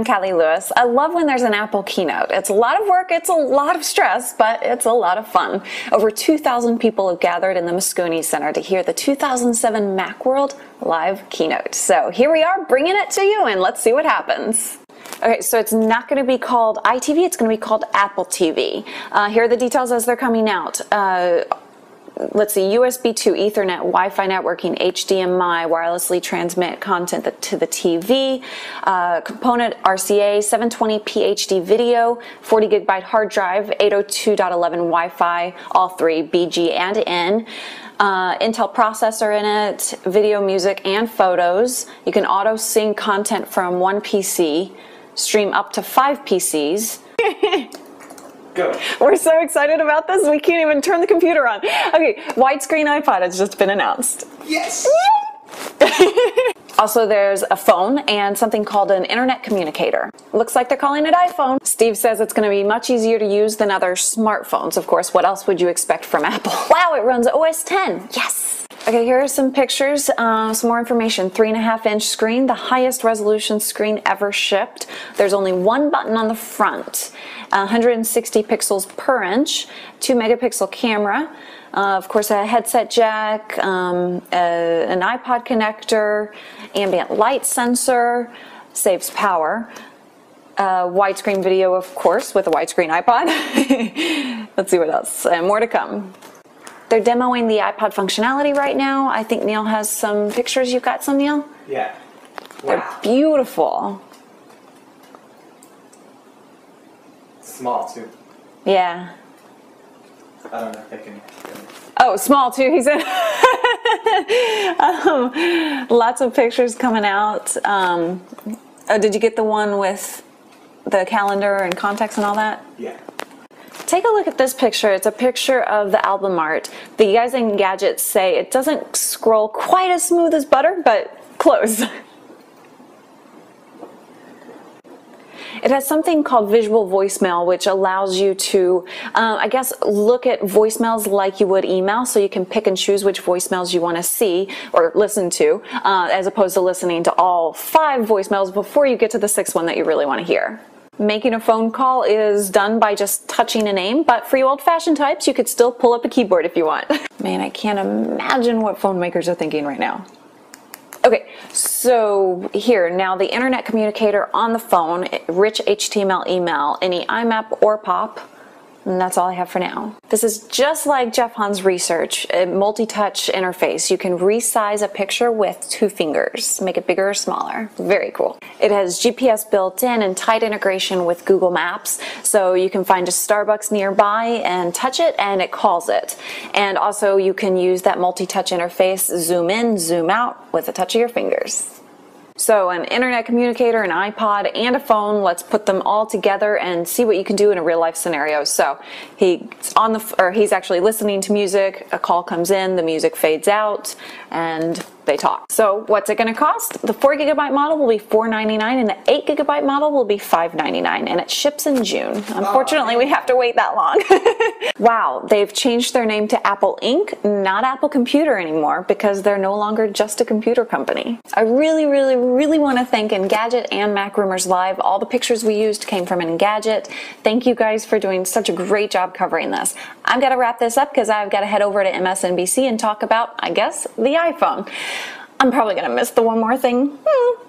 I'm Cali Lewis. I love when there's an Apple keynote. It's a lot of work, it's a lot of stress, but it's a lot of fun. Over 2,000 people have gathered in the Moscone Center to hear the 2007 Macworld live keynote. So here we are bringing it to you, and let's see what happens. Okay, so it's not going to be called iTV, it's going to be called Apple TV. Uh, here are the details as they're coming out. Uh, let's see, USB 2, Ethernet, Wi Fi networking, HDMI, wirelessly transmit content to the TV, uh, component RCA, 720p HD video, 40 gigabyte hard drive, 802.11 Wi Fi, all three, BG and N. Uh, Intel processor in it, video, music, and photos. You can auto sync content from one PC, stream up to five PCs. Go. We're so excited about this, we can't even turn the computer on. Okay, widescreen iPod has just been announced. Yes! also, there's a phone and something called an internet communicator. Looks like they're calling it iPhone. Steve says it's going to be much easier to use than other smartphones. Of course, what else would you expect from Apple? Wow, it runs OS 10. Yes! Okay, here are some pictures, uh, some more information. Three and a half inch screen, the highest resolution screen ever shipped. There's only one button on the front, 160 pixels per inch, two megapixel camera. Uh, of course, a headset jack, um, a, an iPod connector, ambient light sensor, saves power. Uh, widescreen video, of course, with a widescreen iPod. Let's see what else. And more to come. They're demoing the iPod functionality right now. I think Neil has some pictures. You've got some, Neil? Yeah. They're Wow. beautiful. Small too. Yeah. I don't know if they can. Oh, small too, he said. um, lots of pictures coming out. Um, oh, did you get the one with the calendar and context and all that? Yeah. Take a look at this picture. It's a picture of the album art. The guys in Gadgets say it doesn't scroll quite as smooth as butter, but close. It has something called visual voicemail, which allows you to, uh, I guess, look at voicemails like you would email, so you can pick and choose which voicemails you want to see or listen to, uh, as opposed to listening to all five voicemails before you get to the sixth one that you really want to hear. Making a phone call is done by just touching a name, but for you old fashioned types, you could still pull up a keyboard if you want. Man, I can't imagine what phone makers are thinking right now. Okay, so here now the internet communicator on the phone, rich HTML email, any IMAP or POP. And that's all I have for now. This is just like Jeff Han's research, a multi-touch interface. You can resize a picture with two fingers, make it bigger or smaller. Very cool. It has GPS built in and tight integration with Google Maps, so you can find a Starbucks nearby and touch it and it calls it. And also you can use that multi-touch interface, zoom in, zoom out with a touch of your fingers. So an internet communicator, an iPod, and a phone. Let's put them all together and see what you can do in a real life scenario. So he's on the, or he's actually listening to music. A call comes in, the music fades out, and they talk. So what's it going to cost? The four gigabyte model will be $4.99, and the eight gigabyte model will be $5.99, and it ships in June. Unfortunately, we have to wait that long. wow, they've changed their name to Apple Inc., not Apple Computer anymore, because they're no longer just a computer company. I really, really, really want to thank Engadget and MacRumors Live. All the pictures we used came from Engadget. Thank you guys for doing such a great job covering this. I've got to wrap this up because I've got to head over to MSNBC and talk about, I guess, the iPhone. I'm probably to miss the one more thing. Hmm.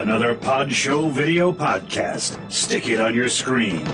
Another Pod Show video podcast. Stick it on your screen.